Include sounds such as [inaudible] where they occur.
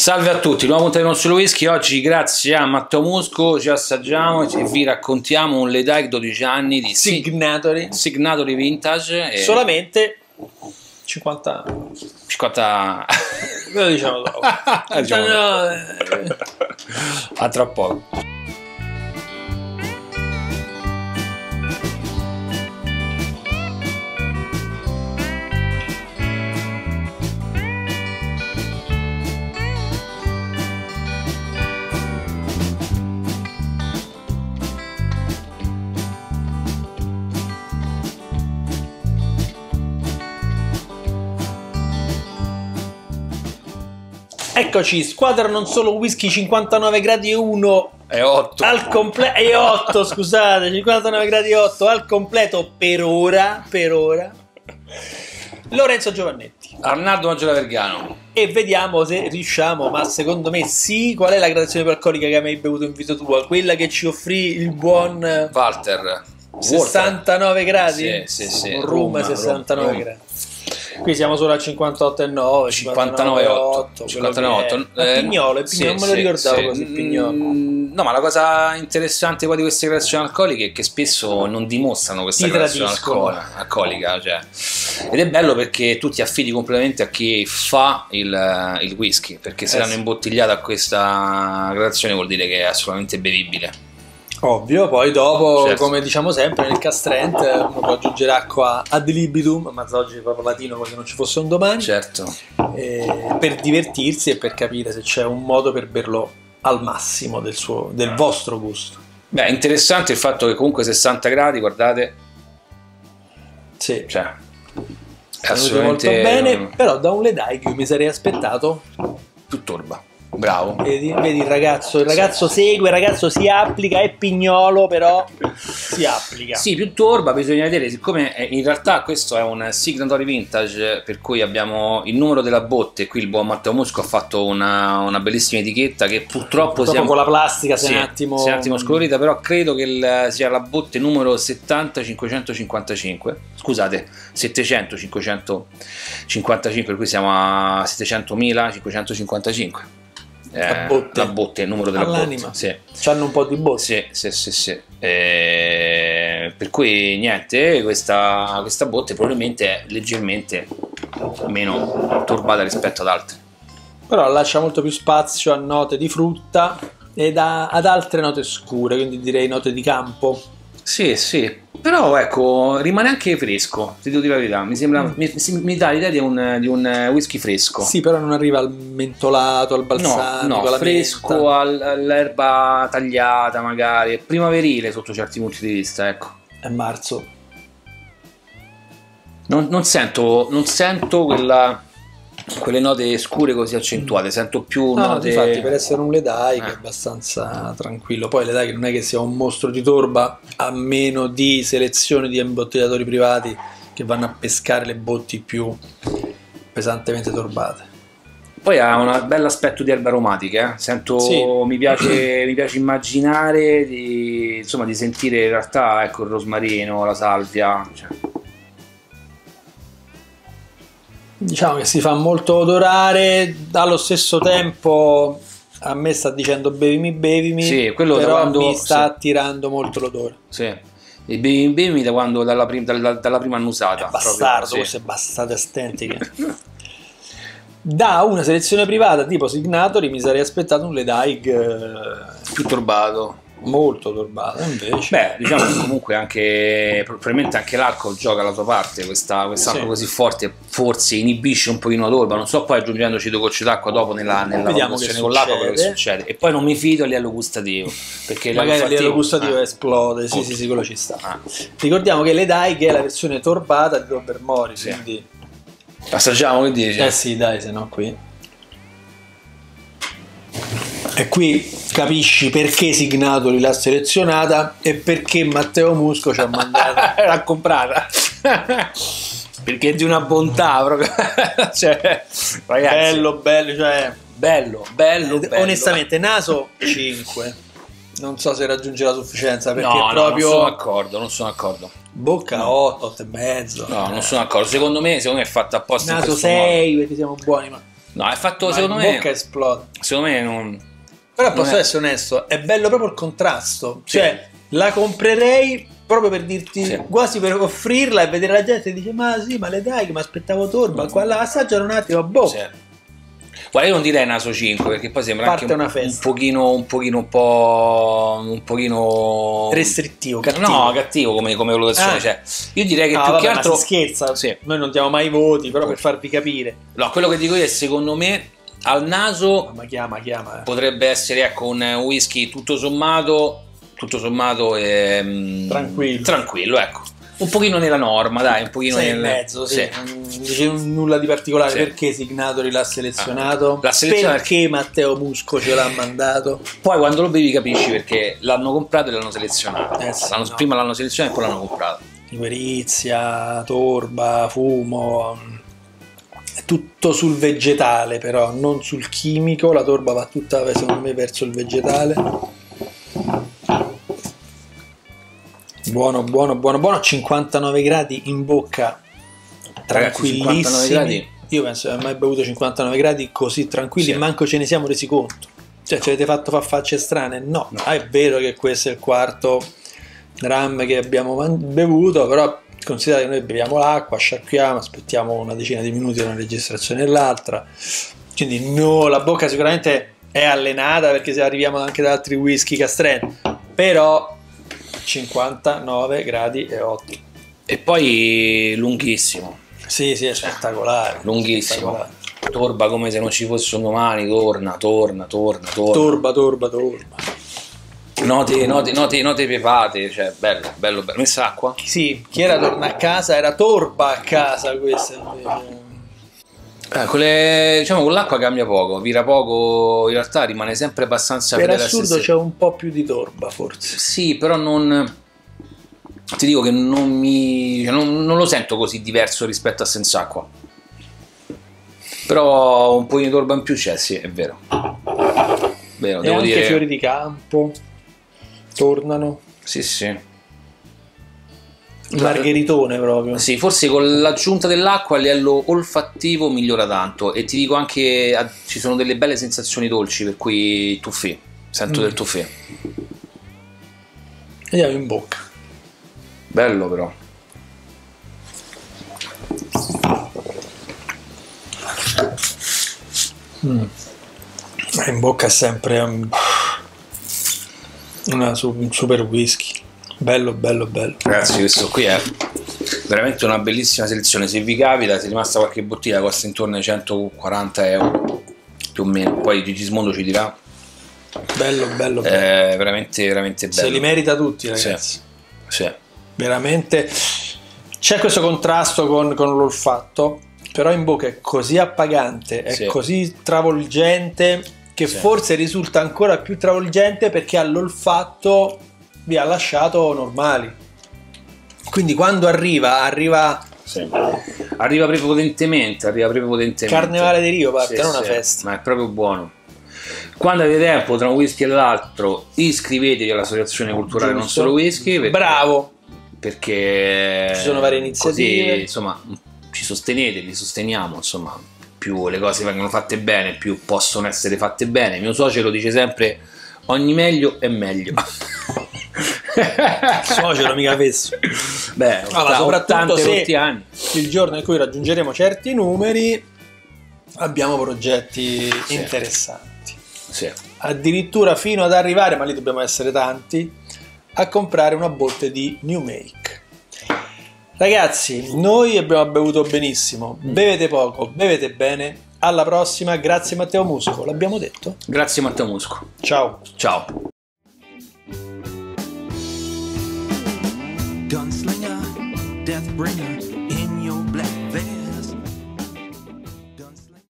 Salve a tutti, nuova puntata di Non Solo Whisky. Oggi, grazie a Matteo Musco, ci assaggiamo e vi raccontiamo un Ledike 12 anni di Sig- Signatory. Signatory Vintage. E Solamente 50 50 Ve lo diciamo dopo. [laughs] Diciamo dopo. Eh, a tra poco. Eccoci, squadra non solo whisky 59 gradi e 1 È 8. al completo e 8, scusate, 59 gradi e 8 al completo per ora, per ora. Lorenzo Giovannetti. Arnaldo Maggiore Vergano. E vediamo se riusciamo, ma secondo me sì, qual è la gradazione più alcolica che hai mai bevuto in vita tua? Quella che ci offrì il buon Walter. 69 gradi? Sì, sì, sì. Rum Rum, 69 rum. gradi. Qui siamo solo al 58,9, 59,8. 59,8. 59,8. Eh, Pignolo, il sì, pignolo, non me lo ricordavo sì. così, pignolo. Mm, No, ma la cosa interessante poi di queste gradazioni alcoliche è che spesso non dimostrano questa Ti alcol- alcolica. Cioè. Ed è bello perché tu ti affidi completamente a chi fa il, il whisky, perché se Eh l'hanno imbottigliata a questa gradazione vuol dire che è assolutamente bevibile. Ovvio, poi dopo, Certo. come diciamo sempre, nel castrent uno può aggiungere acqua ad libitum, ma oggi è proprio latino come se non ci fosse un domani, Certo. eh, per divertirsi e per capire se c'è un modo per berlo al massimo del, suo, del vostro gusto. Beh, interessante il fatto che comunque 60 gradi, guardate, Sì, cioè, assolutamente molto bene, però da un Ledai che io mi sarei aspettato più torba. Bravo. Vedi, vedi il ragazzo, il ragazzo segue, il ragazzo si applica, è pignolo, però si applica. Sì, più torba, bisogna vedere, siccome eh, in realtà questo è un signatory vintage, per cui abbiamo il numero della botte, qui il buon Matteo Musco ha fatto una, una bellissima etichetta che purtroppo Dopo sia, con la plastica si sì, è un attimo... sia un attimo scolorita, però credo che il- sia la botte numero 70-555, scusate, 700-555, per cui siamo a 700.555. Eh, La botte. la botte, il numero della All'anima. botte. Sì. C'hanno un po' di botte. Sì, sì, sì, sì. Eh, per cui niente, questa, questa botte probabilmente è leggermente meno turbata rispetto ad altre. Però lascia molto più spazio a note di frutta ed a- ad altre note scure, quindi direi note di campo. Sì, sì, però ecco, rimane anche fresco, ti devo dire la verità, mi, sembra, Mm. mi, mi- dà l'idea di un, di un whisky fresco. Sì, però non arriva al mentolato, al No, balsamico, no, alla fresco, al- all'erba tagliata magari, primaverile sotto certi punti di vista, ecco. È marzo. Non, non sento, non sento quella- quelle note scure così accentuate, sento più No, note... infatti per essere un Ledai che Eh. è abbastanza tranquillo. Poi Ledai che non è che sia un mostro di torba, a meno di selezione di imbottigliatori privati che vanno a pescare le botti più pesantemente torbate. Poi ha un bel aspetto di erbe aromatiche, eh. sento, Sì. mi, piace, [clears throat] mi piace immaginare di, insomma, di sentire in realtà ecco, il rosmarino, la salvia. cioè. Diciamo che si fa molto odorare, allo stesso tempo a me sta dicendo bevimi, bevimi, Sì, quello però quando- mi sta sì. attirando molto l'odore. Sì. E bevi bevi da quando dalla, prim- dalla, dalla prima annusata. Bastardo, proprio, queste bastate stentiche. Da una selezione privata tipo Signatory mi sarei aspettato un Ledaig eh, sì. Più turbato. Molto turbato, invece Beh, diciamo che comunque anche probabilmente anche l'alcol gioca la sua parte, questa, quest'acqua Sì. così forte forse inibisce un pochino la torba, non so poi aggiungendoci due gocce d'acqua dopo nella, nella che con l'acqua quello che succede. E poi non mi fido a livello gustativo, perché magari a livello gustativo eh. esplode, sì sì sì, quello ci sta. Ah. Ricordiamo che Ledaig è la versione torbata di Tobermory, Sì. quindi... Assaggiamo, che dici? Eh sì, dai, se no qui... E qui capisci perché Signatori l'ha selezionata e perché Matteo Musco ci ha mandato [laughs] L'ha comprata. perché è di una bontà proprio. [laughs] cioè, ragazzi, bello, bello, cioè... bello, bello, Eh, bello. Onestamente, naso 5. Non so se raggiunge la sufficienza perché no, è no, proprio non sono d'accordo, non sono d'accordo. bocca 8, 8 e mezzo. No, non sono d'accordo. Secondo me, secondo me è fatta apposta naso questo 6 perché siamo buoni, ma. No, è fatto, Ma secondo in me, bocca esplode. secondo me non... Però posso è- essere onesto, è bello proprio il contrasto. Sì. Cioè, la comprerei proprio per dirti, Sì. quasi per offrirla e vedere la gente che dice, ma sì, ma le dai, che mi aspettavo torba, qua là, assaggiano un attimo, boh. Sì. Guarda, io non direi naso 5 perché poi sembra Parte anche un, un pochino, un pochino un po', un pochino Restrittivo, cattivo. No, cattivo come, come valutazione. Ah. Cioè, io direi che No, più vabbè, che ma altro. si scherza, Sì. noi non diamo mai voti, però per farvi capire. No, quello che dico io è secondo me al naso Ma chiama, chiama. eh. potrebbe essere ecco, un whisky tutto sommato. Tutto sommato ehm, Tranquillo. Tranquillo, ecco. Un pochino nella norma, dai, un pochino nel mezzo, sì. Non dice nulla di particolare. Sì. Perché Signatori l'ha selezionato? L'ha selezionato perché Matteo Musco ce l'ha mandato? Poi quando lo bevi capisci perché l'hanno comprato e l'hanno selezionato. Eh sì, L'hanno- no. Prima l'hanno selezionato e poi l'hanno comprato. Liquerizia, torba, fumo. Tutto sul vegetale, però, non sul chimico. La torba va tutta, secondo me, verso il vegetale. Buono, buono, buono, buono. 59 gradi in bocca, Ragazzi, 59 tranquillissimi. gradi. Io penso di non mai bevuto 59 gradi così tranquilli, Sì. manco ce ne siamo resi conto. Cioè, ci avete fatto fare facce strane? No, No. Ah, è vero che questo è il quarto dram che abbiamo bevuto, però considerate che noi beviamo l'acqua, sciacquiamo, aspettiamo una decina di minuti da una registrazione all'altra. Quindi no, la bocca sicuramente è allenata perché se arriviamo anche da altri whisky castreni, però 59 gradi e 8. E poi lunghissimo. Sì, sì, è spettacolare. lunghissimo. Spettacolare. Torba come se non ci fosse un domani, torna, torna, torna, torna. Torba, torba, torba. Note, note, note, note pepate, cioè bello, bello, bello. Messa acqua? Sì, chi era torna a casa era torba a casa questa. invece. Eh, con le- diciamo con l'acqua cambia poco, vira poco, in realtà rimane sempre abbastanza Per assurdo c'è un po' più di torba forse. Sì, però non. Ti dico che non mi. cioè, non, non lo sento così diverso rispetto a senza acqua. Però un po' di torba in più c'è, sì, è vero. Vero, E devo anche dire. fiori di campo tornano. Sì, sì. Margheritone proprio. Sì, forse con l'aggiunta dell'acqua a livello olfattivo migliora tanto. E ti dico anche, ah, ci sono delle belle sensazioni dolci, per cui tuffì. Sento Mm. del tuffì. Vediamo in bocca. Bello però. Eh, In bocca è sempre um, una un super whisky. Bello, bello, bello. Ragazzi, questo qui è veramente una bellissima selezione. Se vi capita, se è rimasta qualche bottiglia, costa intorno ai 140 euro più o meno. Poi Gismondo ci dirà. Bello, bello, bello. È veramente, veramente bello. Se li merita tutti, Sì. ragazzi. Sì. Veramente. C'è questo contrasto con, con l'olfatto, però in bocca è così appagante, è Sì. così travolgente che Sì. forse risulta ancora più travolgente perché all'olfatto vi ha lasciato normali. Quindi quando arriva, arriva Sì. Arriva prepotentemente, arriva prepotentemente. Carnevale di Rio, parte, Sì, non una sì, festa. Ma è proprio buono. Quando avete tempo tra un whisky e l'altro, iscrivetevi all'Associazione Culturale Non Giusto. Solo Whisky. Perché, Bravo, Perché Ci sono varie iniziative. Così, insomma, ci sostenete, li sosteniamo. Insomma, più le cose vengono fatte bene, più possono essere fatte bene. Mio suocero dice sempre: ogni meglio è meglio. [laughs] suocero mica fesso. Beh, otta- soprattutto 80 se- anni. Il giorno in cui raggiungeremo certi numeri abbiamo progetti Sì. interessanti. Sì. addirittura fino ad arrivare, ma lì dobbiamo essere tanti, a comprare una botte di New Make. Ragazzi, noi abbiamo bevuto benissimo, bevete poco, bevete bene. Alla prossima, grazie Matteo Musco, l'abbiamo detto. Grazie Matteo Musco. Ciao. Ciao. Gunslinger, death bringer in.